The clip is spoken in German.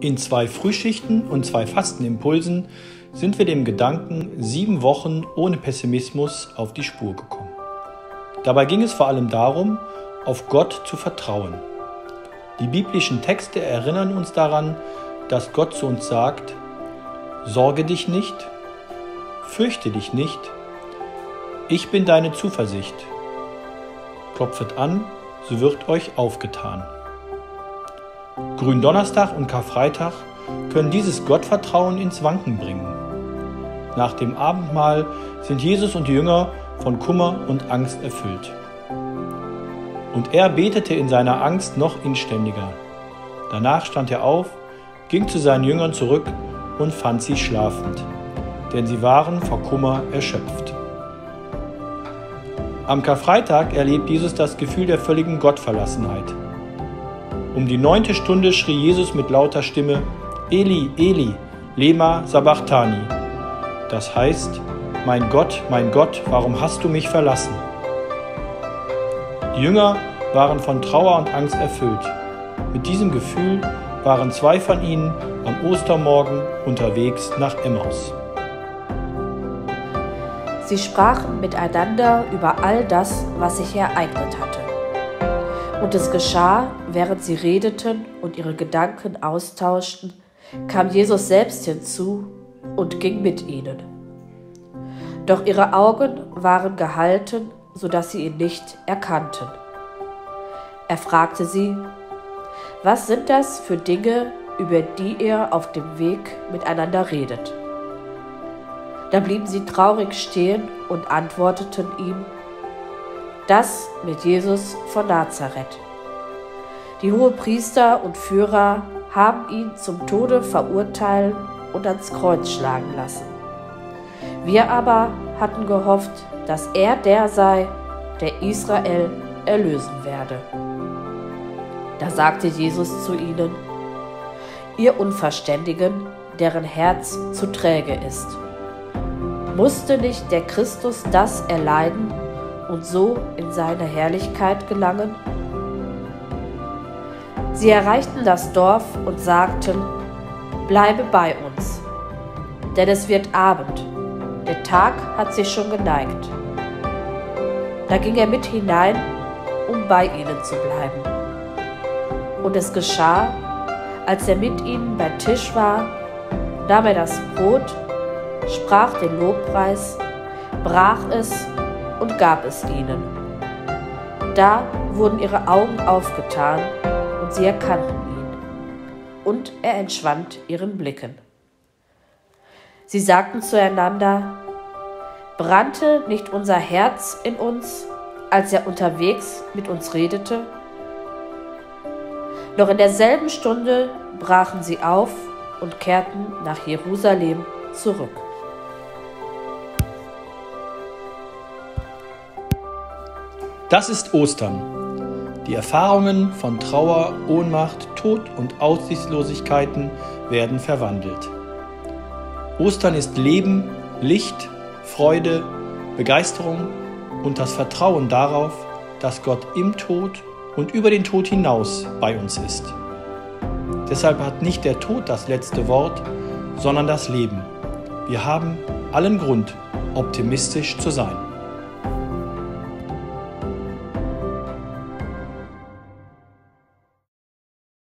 In zwei Frühschichten und zwei Fastenimpulsen sind wir dem Gedanken sieben Wochen ohne Pessimismus auf die Spur gekommen. Dabei ging es vor allem darum, auf Gott zu vertrauen. Die biblischen Texte erinnern uns daran, dass Gott zu uns sagt, Sorge dich nicht, fürchte dich nicht, ich bin deine Zuversicht. Klopfet an, so wird euch aufgetan. Gründonnerstag und Karfreitag können dieses Gottvertrauen ins Wanken bringen. Nach dem Abendmahl sind Jesus und die Jünger von Kummer und Angst erfüllt. Und er betete in seiner Angst noch inständiger. Danach stand er auf, ging zu seinen Jüngern zurück und fand sie schlafend, denn sie waren vor Kummer erschöpft. Am Karfreitag erlebt Jesus das Gefühl der völligen Gottverlassenheit. Um die neunte Stunde schrie Jesus mit lauter Stimme, Eli, Eli, lema sabachthani. Das heißt, mein Gott, mein Gott, warum hast du mich verlassen? Die Jünger waren von Trauer und Angst erfüllt. Mit diesem Gefühl waren zwei von ihnen am Ostermorgen unterwegs nach Emmaus. Sie sprachen miteinander über all das, was sich ereignet hatte. Und es geschah, während sie redeten und ihre Gedanken austauschten, kam Jesus selbst hinzu und ging mit ihnen. Doch ihre Augen waren gehalten, so dass sie ihn nicht erkannten. Er fragte sie, was sind das für Dinge, über die ihr auf dem Weg miteinander redet? Da blieben sie traurig stehen und antworteten ihm, das mit Jesus von Nazareth. Die Hohepriester und Führer haben ihn zum Tode verurteilen und ans Kreuz schlagen lassen. Wir aber hatten gehofft, dass er der sei, der Israel erlösen werde. Da sagte Jesus zu ihnen, ihr Unverständigen, deren Herz zu träge ist. Musste nicht der Christus das erleiden und so in seine Herrlichkeit gelangen? Sie erreichten das Dorf und sagten, Bleibe bei uns, denn es wird Abend, der Tag hat sich schon geneigt. Da ging er mit hinein, um bei ihnen zu bleiben. Und es geschah, als er mit ihnen bei Tisch war, nahm er das Brot, sprach den Lobpreis, brach es und gab es ihnen. Da wurden ihre Augen aufgetan und sie erkannten ihn. Und er entschwand ihren Blicken. Sie sagten zueinander, brannte nicht unser Herz in uns, als er unterwegs mit uns redete? Noch in derselben Stunde brachen sie auf und kehrten nach Jerusalem zurück. Das ist Ostern. Die Erfahrungen von Trauer, Ohnmacht, Tod und Aussichtslosigkeiten werden verwandelt. Ostern ist Leben, Licht, Freude, Begeisterung und das Vertrauen darauf, dass Gott im Tod und über den Tod hinaus bei uns ist. Deshalb hat nicht der Tod das letzte Wort, sondern das Leben. Wir haben allen Grund, optimistisch zu sein.